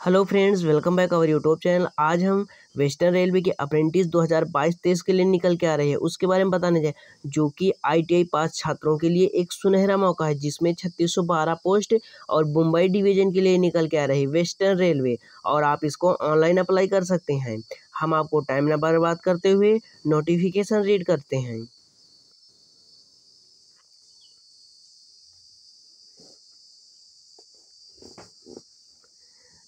Hello friends, welcome back our YouTube channel. आज हम western railway के अप्रेंटिस 2022-23 के लिए निकल के आ रहे हैं। उसके बारे में बताने जाए, जो कि आईटीआई पास छात्रों के लिए एक सुनहरा मौका है, जिसमें 3612 पोस्ट और मुंबई डिवीज़न के लिए निकल के आ रही है वेस्टर्न रेलवे। और आप इसको ऑनलाइन अप्लाई कर सकते हैं। हम आपको टाइम ना बर्बाद करते हुए नोटिफिकेशन रीड करते हैं।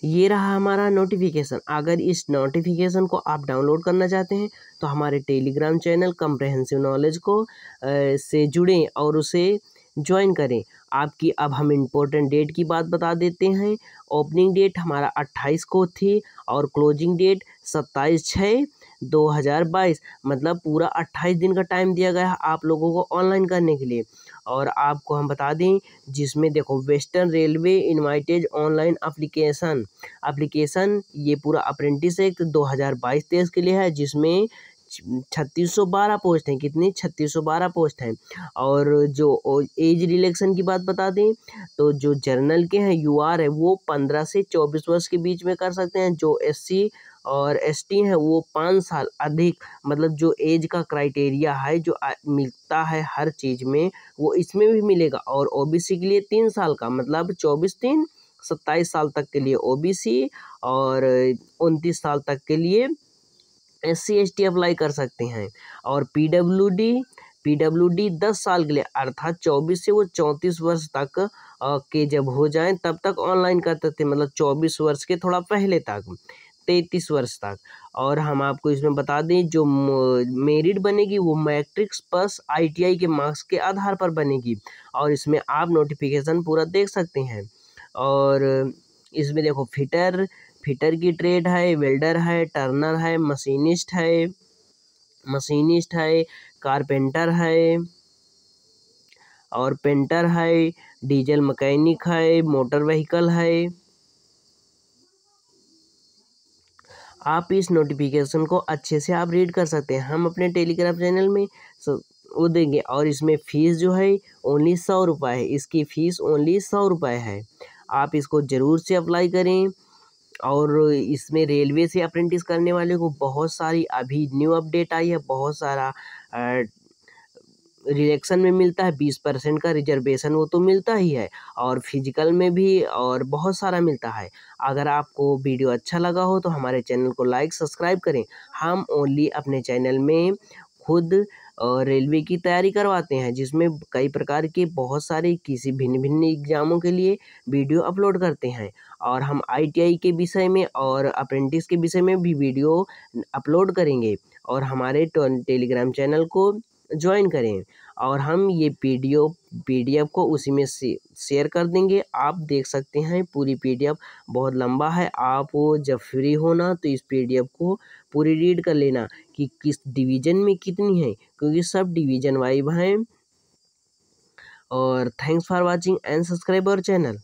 ये रहा हमारा नोटिफिकेशन अगर इस नोटिफिकेशन को आप डाउनलोड करना चाहते हैं तो हमारे टेलीग्राम चैनल कम्प्रहेंसिव नॉलेज को से जुड़ें और उसे ज्वाइन करें। आपकी अब हम इम्पोर्टेंट डेट की बात बता देते हैं। ओपनिंग डेट हमारा अट्ठाईस को थी और क्लोजिंग डेट सत्ताईस छः। दो हज़ार बाईस मतलब पूरा अट्ठाईस दिन का टाइम दिया गया है आप लोगों को ऑनलाइन करने के लिए। और आपको हम बता दें, जिसमें देखो western railway invites online application application ये पूरा अप्रेंटिस एक्ट दो हज़ार बाईस तेईस के लिए है, जिसमें छत्तीस सौ बारह पोस्ट हैं। कितनी? छत्तीस सौ बारह पोस्ट हैं। और जो एज रिलेक्शन की बात बता दें तो जो जर्नल के हैं यू आर है, वो पंद्रह से चौबीस वर्ष के बीच में कर सकते हैं। जो एस सी और एस टी है वो पाँच साल अधिक मतलब जो एज का क्राइटेरिया है, जो मिलता है हर चीज़ में, वो इसमें भी मिलेगा। और ओ बी सी के लिए तीन साल का मतलब चौबीस तीन, सत्ताईस साल तक के लिए ओ बी सी और उनतीस साल तक के लिए S C S T apply कर सकते हैं। और P W D P W D दस साल के लिए, अर्थात चौबीस से वो चौंतीस वर्ष तक के जब हो जाएँ, तब तक ऑनलाइन करते थे मतलब चौबीस वर्ष के थोड़ा पहले तक। तैंतीस वर्ष तक। और हम आपको इसमें बता दें, जो मेरिट बनेगी वो मैट्रिक्स प्लस आईटीआई के मार्क्स के आधार पर बनेगी। और इसमें आप नोटिफिकेशन पूरा देख सकते हैं। और इसमें देखो, फिटर फिटर की ट्रेड है, वेल्डर है, टर्नर है, मशीनिस्ट है मशीनिस्ट है, कारपेंटर है, और पेंटर है, डीजल मैकेनिक है, मोटर व्हीकल है। आप इस नोटिफिकेशन को अच्छे से आप रीड कर सकते हैं। हम अपने टेलीग्राम चैनल में वो देंगे और इसमें फ़ीस जो है ओनली सौ रुपये है। इसकी फ़ीस ओनली सौ रुपये है। आप इसको ज़रूर से अप्लाई करें और इसमें रेलवे से अप्रेंटिस करने वाले को बहुत सारी अभी न्यू अपडेट आई है, बहुत सारा रिलेक्शन में मिलता है, बीस परसेंट का रिजर्वेशन वो तो मिलता ही है और फ़िज़िकल में भी और बहुत सारा मिलता है। अगर आपको वीडियो अच्छा लगा हो तो हमारे चैनल को लाइक सब्सक्राइब करें। हम ओनली अपने चैनल में खुद रेलवे की तैयारी करवाते हैं, जिसमें कई प्रकार के बहुत सारे किसी भिन्न भिन्न एग्ज़ामों के लिए वीडियो अपलोड करते हैं। और हम आईटीआई के विषय में और अप्रेंटिस के विषय में भी वीडियो अपलोड करेंगे। और हमारे टेलीग्राम चैनल को ज्वाइन करें। और हम ये पीडीओ पीडीएफ को उसी में शेयर कर देंगे। आप देख सकते हैं पूरी पीडीएफ बहुत लंबा है। आप जब फ्री होना तो इस पीडीएफ को पूरी रीड कर लेना कि किस डिवीज़न में कितनी है, क्योंकि सब डिवीज़न वाइब हैं। और thanks for watching and subscribe our channel